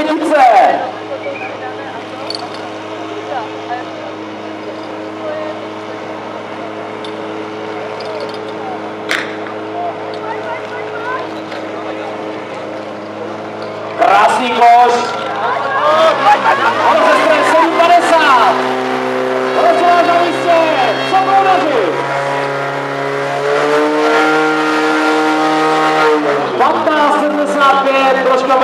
Vrbětice. Krásný koš. On se strany 750. Ročená na místě. Co boudaři? Patnáct 75, troška